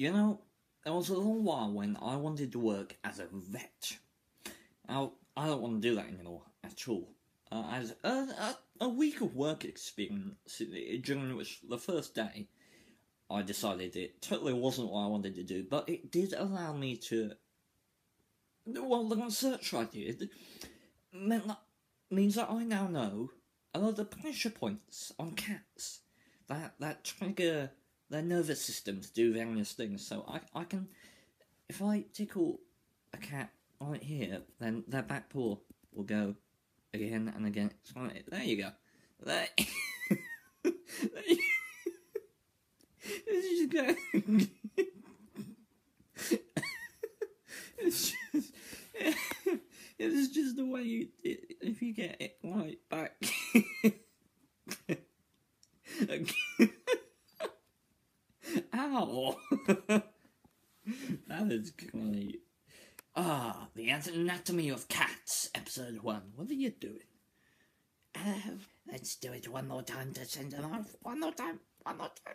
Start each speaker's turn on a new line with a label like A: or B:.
A: You know, there was a long while when I wanted to work as a vet. Now, I don't want to do that anymore at all. Uh, as a, a, a week of work experience, during which the first day, I decided it totally wasn't what I wanted to do, but it did allow me to. Well, the research I did meant that, means that I now know a lot of the pressure points on cats that that trigger their nervous systems do various things. So I I can, if I tickle a cat right here, then their back paw will go again and again. There you go. There. it's just going. it's just. It's just the way you. If you get it right back. Ow! that is great. Ah, the anatomy of cats, episode one. What are you doing?
B: Uh, let's do it one more time to send them off. One more time. One more time.